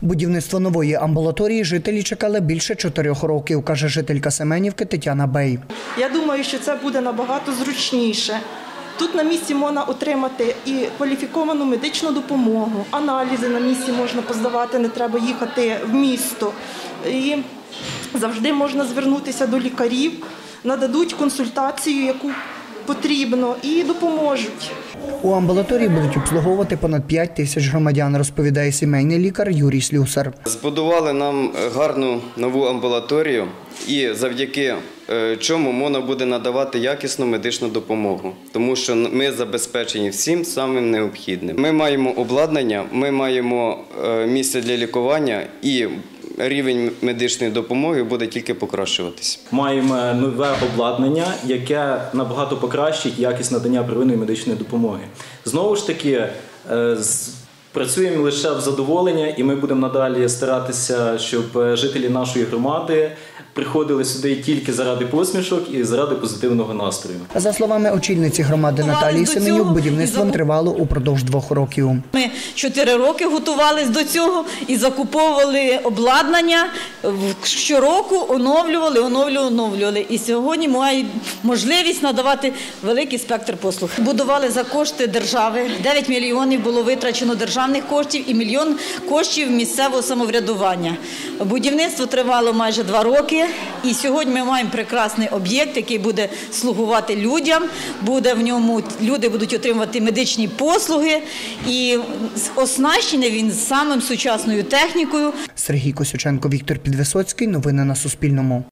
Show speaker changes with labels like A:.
A: Будівництво нової амбулаторії жителі чекали більше чотирьох років, каже жителька Семенівки Тетяна Бей.
B: Я думаю, що це буде набагато зручніше. Тут на місці можна отримати і кваліфіковану медичну допомогу, аналізи на місці можна поздавати, не треба їхати в місто. І завжди можна звернутися до лікарів, нададуть консультацію, яку потрібно, і допоможуть.
A: У амбулаторії будуть обслуговувати понад 5 тисяч громадян, розповідає сімейний лікар Юрій Слюсар.
C: Збудували нам гарну нову амбулаторію, і завдяки е, чому можна буде надавати якісну медичну допомогу, тому що ми забезпечені всім самим необхідним. Ми маємо обладнання, ми маємо е, місце для лікування і рівень медичної допомоги буде тільки покращуватися.
D: Маємо нове обладнання, яке набагато покращить якість надання первинної медичної допомоги. Знову ж таки, е, працюємо лише в задоволення, і ми будемо надалі старатися, щоб е, жителі нашої громади приходили сюди тільки заради посмішок і заради позитивного настрою.
A: За словами очільниці громади Наталії Семенюк, будівництвом тривало упродовж двох років.
E: Ми чотири роки готувалися до цього і закуповували обладнання щороку, оновлювали, оновлювали, оновлювали. І сьогодні мають можливість надавати великий спектр послуг. Будували за кошти держави. 9 мільйонів було витрачено державних коштів і мільйон коштів місцевого самоврядування. Будівництво тривало майже два роки. І сьогодні ми маємо прекрасний об'єкт, який буде слугувати людям. Буде в ньому люди будуть отримувати медичні послуги і оснащений він самим сучасною технікою.
A: Сергій Косюченко, Віктор Підвисоцький. Новини на Суспільному.